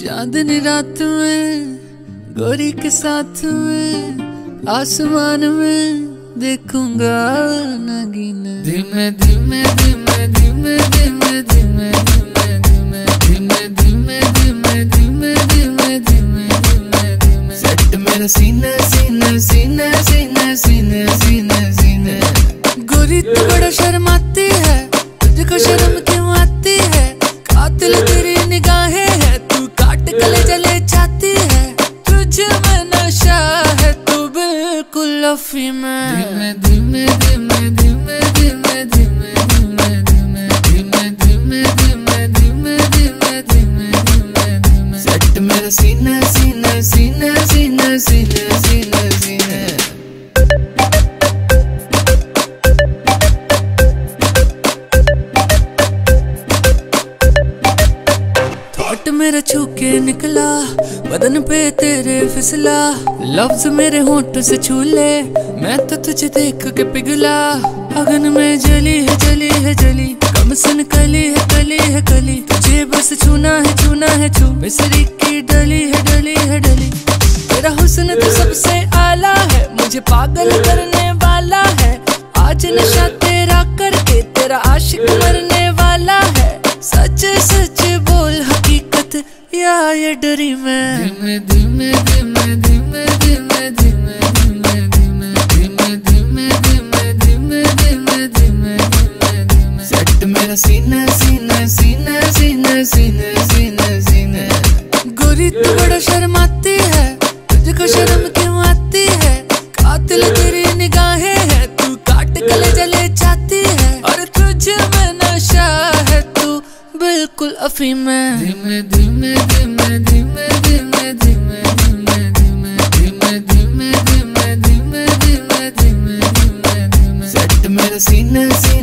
चांदनी रात में गोरी के साथ में आसमान में देखूँगा नगीन धीमे धीमे धीमे धीमे धीमे धीमे धीमे धीमे धीमे धीमे धीमे धीमे धीमे धीमे धीमे धीमे सेट मेरा सीना गोरी तू बड़ा शर्माती है तुझको शर्म क्यों आती है कातिल तेरी निगाहें है तू काट कले जले जाती है तुझ में नशा है तू बिल्कुल अफी में धीमे धीमे धीमे धीमे धीमे धीमे धीमे धीमे धीमे धीमे धीमे धीमे धीमे धीमे धीमे धीमे सेट मेरा सीना सीना सीना सीना सीना मेरा छू के निकला, बदन पे तेरे फिसला। लफ्ज मेरे होंठ से छू ले मैं तो तुझे देख के पिघला। अगन में जली है जली है, जली। कम सुन कली है कली है, कली। तुझे बस छूना है छूना है, छू। मिसरी की डली है डली है, डली। तेरा हुस्न तो सबसे आला है, मुझे पागल करने वाला है। आज नशा या डरी मैं धीमे धीमे धीमे धीमे धीमे धीमे धीमे धीमे धीमे धीमे धीमे धीमे धीमे धीमे धीमे धीमे सेट मेरा सीना सीना सीना सीना सीना सीना सीना गोरी तू बड़ा शर्माती है तुझको शर्म बिल्कुल मैं में धीमे धीमे धीमे धीमे धीमे धीमे धीमे धीमे धीमे धीमे धीमे धीमे धीमे धीमे धीमे धीमे सेट मेरा सीना सीना